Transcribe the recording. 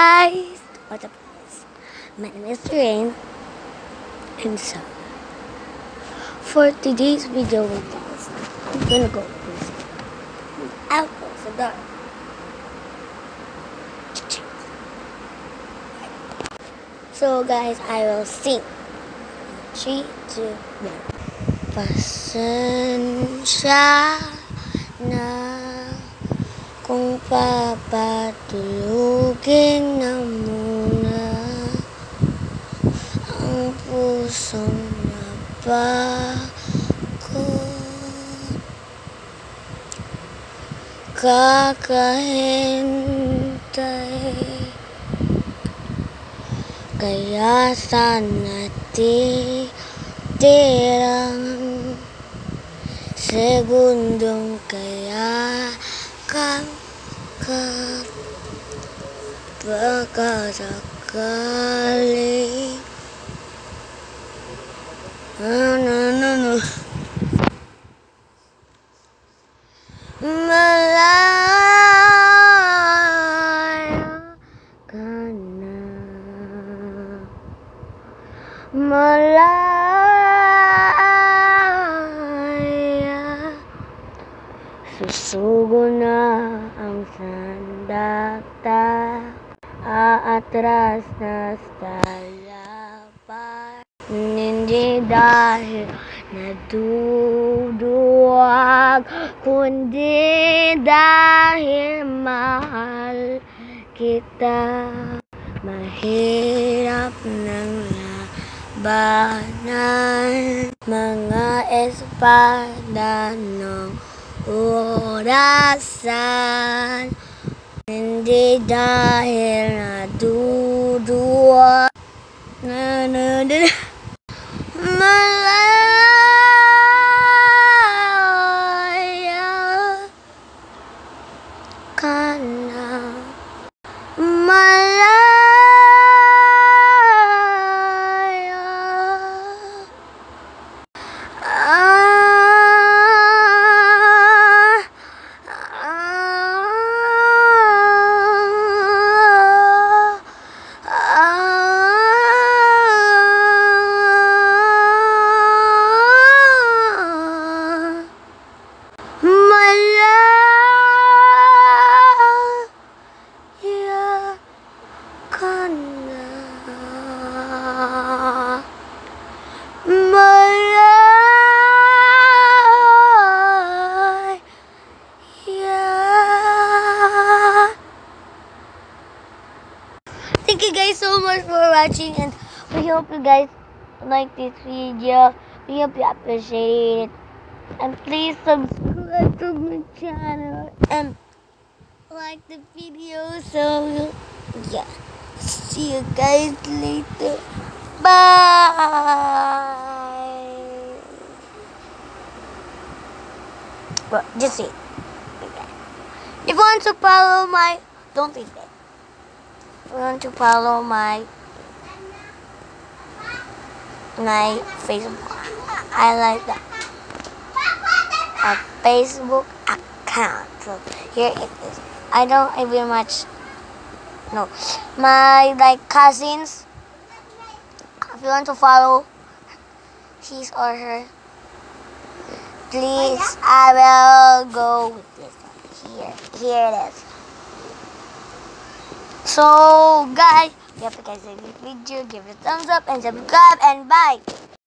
guys! What's up? My name is Rain. And so for today's video guys I'm gonna go crazy. Out of the dark. So guys I will sing. 3, 2, 1 Pasensya na kung papatulugin na muna ang pusong napagod kakahintay kaya sana titirang segundong kaya kang ka baka sakali ano no no malaya ka na. Malaya Susugo na ang sandata Aatras na sa lapar Hindi dahil naduduwag Kundi dahil mahal kita. Mahirap ng labanan Mga espada ng orasan Hindi dahil naduduwa na na na Thank you guys so much for watching and we hope you guys like this video. We hope you appreciate it. And please subscribe to my channel and like the video. So yeah. See you guys later. Bye. Well, just see. Okay. If you want to follow my don't think that. Want to follow my my Facebook. I like that. A Facebook account. So here it is. I don't even much no. My like cousins. If you want to follow his or her, please I will go with this one. Here. Here it is. So guys, if you guys like this video, give it a thumbs up and subscribe and bye.